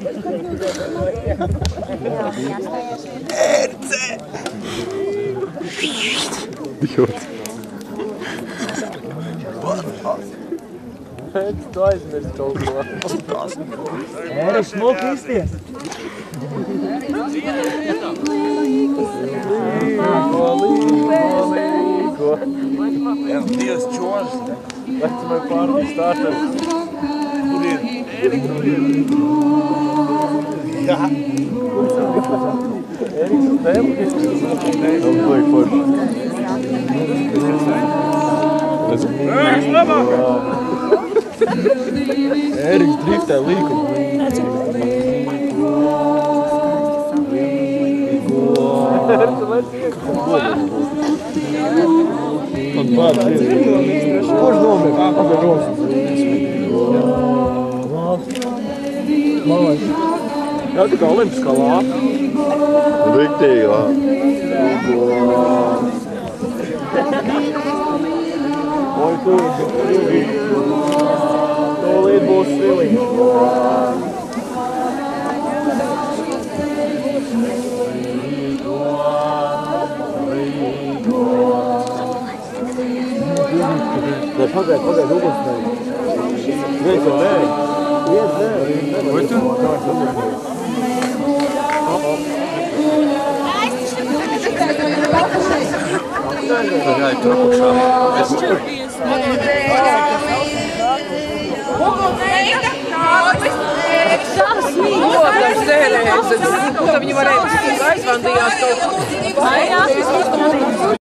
Tu aizmirsti kaut ko. Ēri smuki izties. Līgo, līgo. Dievs čoras. Vecumai pārdīs starters. Kur ir? Jā. Eriks Stēlis. Tas bija forši. Eriks driftē Malais. Jā, tā kā olimpiskā lāpa. Riktīgi, jā. Oi, tu. Tūlīt būs svilīgi. Nē, pagaid, pagaid, uguns nē. Viens jau nē. Viens nē. Vai tu? Protams, sērēs. Viņi varēja aizvandījās ko.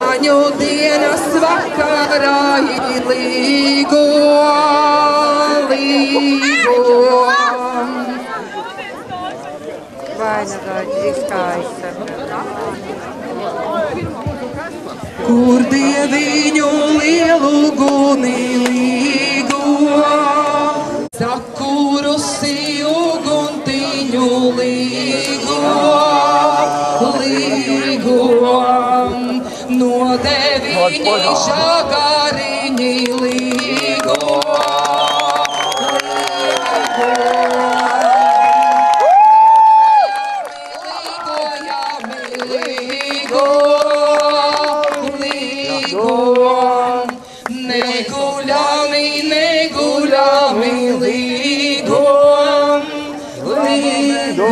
Aņu dienas vakarā ir līgo, līgo. Kur dieviņu lielu guni līgo, sakurusi uguntiņu līgo, līgo, no deviņi šagariņi neguļami, neguļami, līgo, līgo.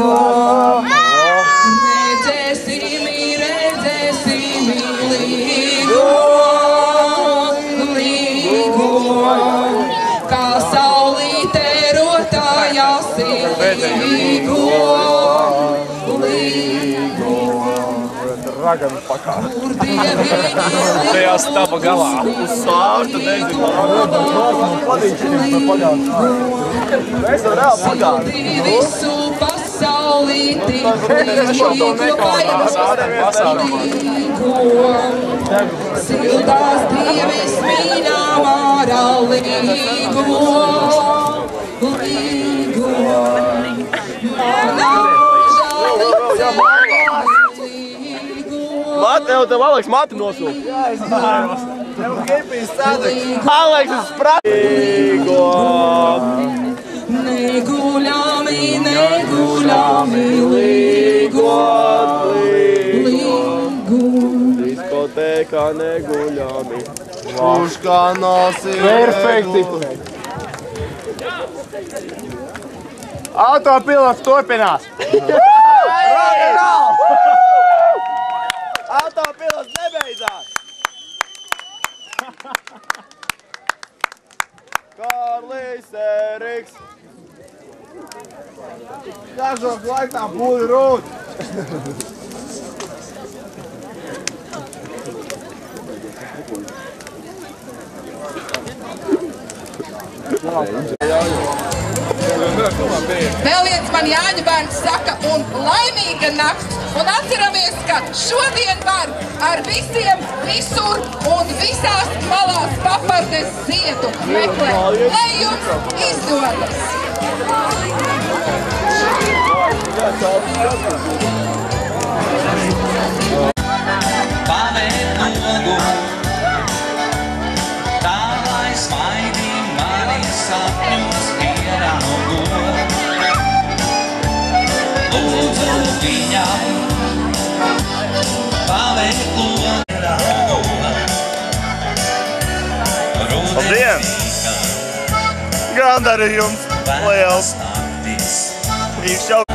Redzēsimi, redzēsimi, līgo, Raganu pakā. Kur dieviņi Tajā staba galā. Uz sārta nezinu. Mēs jau reāli pagāju. visu pasaulī Sildās dievis mīļā mārā līgo, līgo. Līgo, Mate, tev tev Aleks mati nosūta. Jā, es zināju. Tev kipīs sēdē. Aleks, es prātīgo. Neguļami, neguļami, līgo, līgo. Diskotēkā neguļami. Puškā nosi. Perfekti. Autopilots turpinās. Autopilots nebeidzās. Kārlis Eriks. Dažos laikā būtu rūt. Vēl viens man Jāņa bērns saka, un laimīga nakts. Un atceramies, ka šodien var ar visiem visur un visās malās papardes ziedu meklēt. Lai jums izdodas! pavērt logu. Tā lai smaidi mani sapņos ieraugu. Viens. Gandarījums liels. Viņš jau